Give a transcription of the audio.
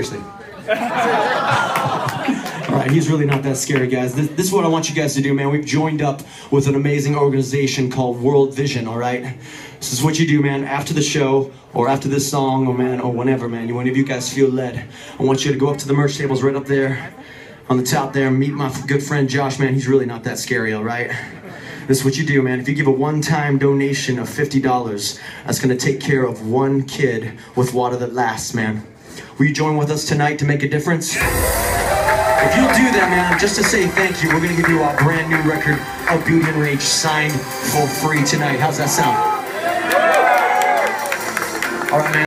All right, he's really not that scary, guys. This, this, is what I want you guys to do, man. We've joined up with an amazing organization called World Vision, all right? This is what you do, man. After the show, or after this song, or man, or whenever, man, you, of you guys feel led, I want you to go up to the merch tables right up there on the top there, meet my good friend Josh, man. He's really not that scary, all right? This is what you do, man. If you give a one-time donation of $50, that's gonna take care of one kid with water that lasts, man. Will you join with us tonight to make a difference? If you'll do that, man, just to say thank you, we're gonna give you a brand new record of Beauty and Rage signed for free tonight. How's that sound? All right, man.